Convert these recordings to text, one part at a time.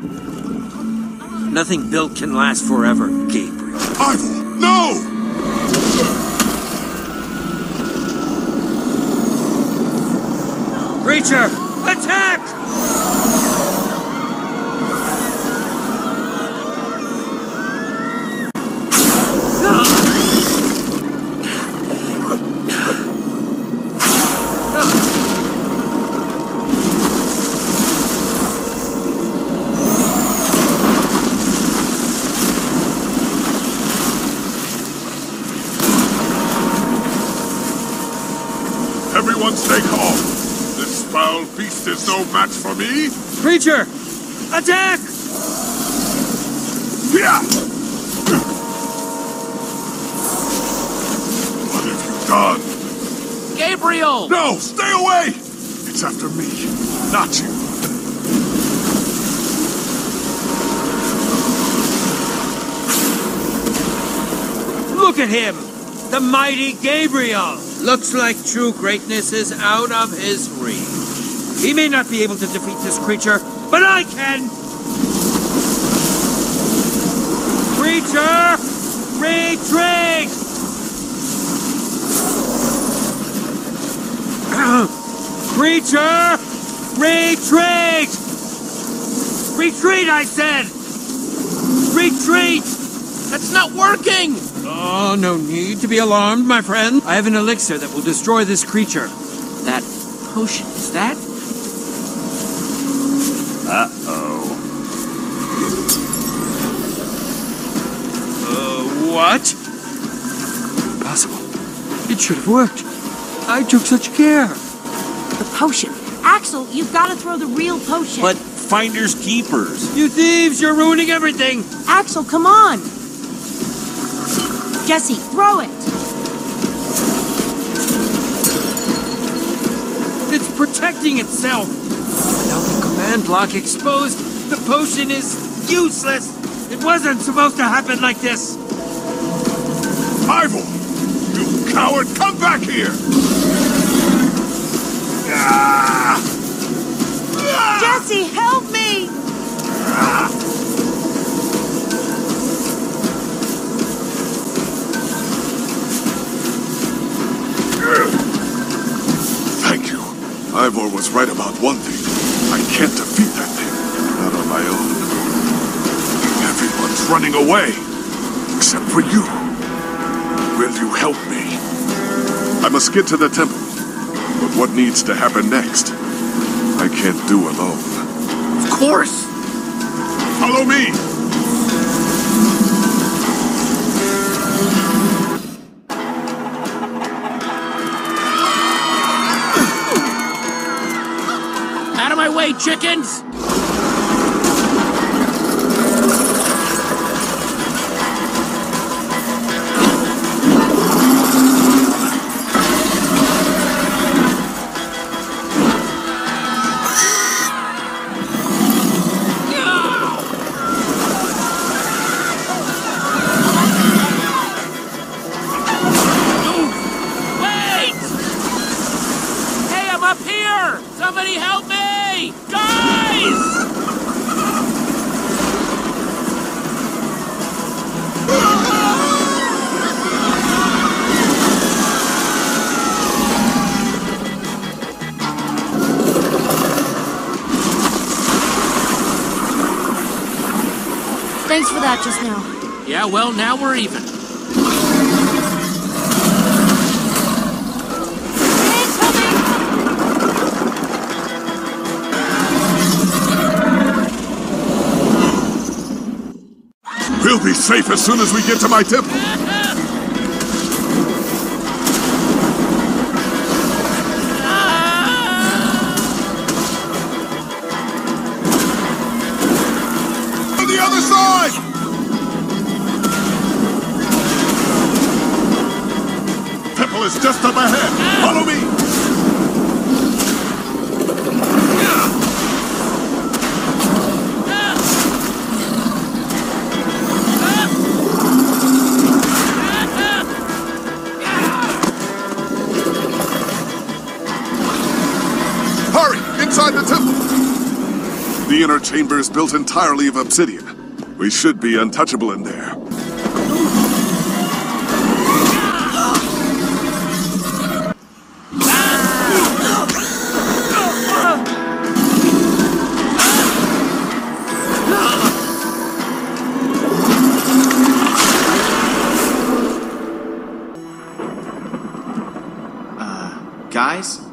Nothing built can last forever, Gabriel. Ivor, no! Creature, attack! Stay calm. This foul beast is no match for me. Creature, attack! Yeah! What have you done? Gabriel! No, stay away! It's after me, not you. Look at him! The mighty Gabriel! Looks like true greatness is out of his reach. He may not be able to defeat this creature, but I can! Creature! Retreat! Creature! Retreat! Retreat, I said! Retreat! That's not working! Oh, no need to be alarmed, my friend. I have an elixir that will destroy this creature. That potion, is that? Uh-oh. uh what? Impossible. It should have worked. I took such care. The potion. Axel, you've got to throw the real potion. But finders keepers. You thieves, you're ruining everything. Axel, come on. Jesse, throw it. It's protecting itself. Now the command block exposed, the potion is useless. It wasn't supposed to happen like this. Ivor! You coward, come back here! Ah! Jesse, help me! Thank you. Ivor was right about one thing. I can't defeat that thing. Not on my own. Everyone's running away. Except for you. Will you help me? I must get to the temple. But what needs to happen next? I can't do alone. Of course! Follow me! Chickens! Thanks for that just now. Yeah, well, now we're even. We'll be safe as soon as we get to my temple. Charge! Temple is just up ahead. Follow me! Hurry! Inside the temple! The inner chamber is built entirely of obsidian. We should be untouchable in there. Uh, guys?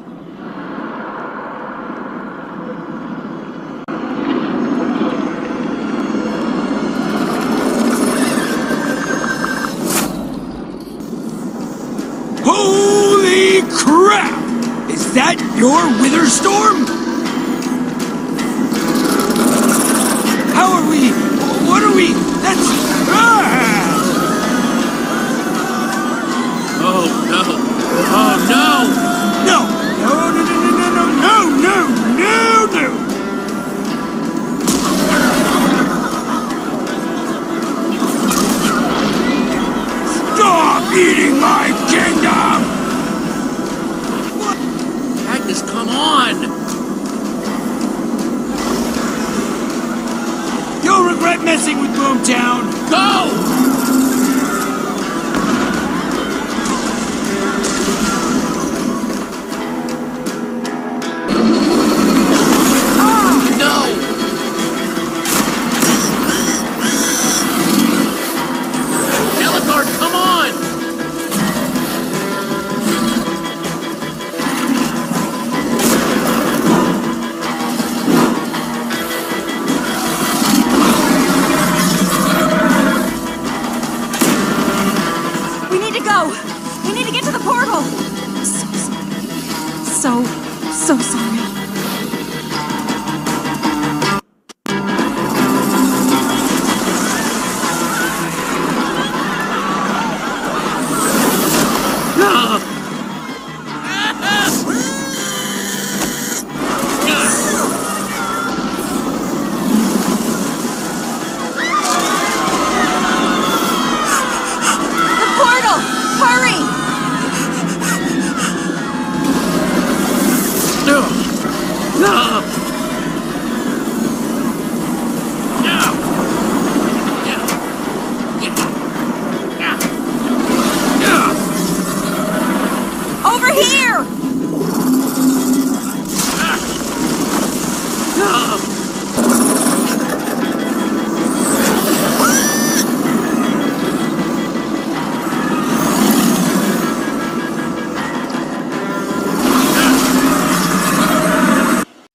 that your Witherstorm? regret messing with Boomtown. Go! Come!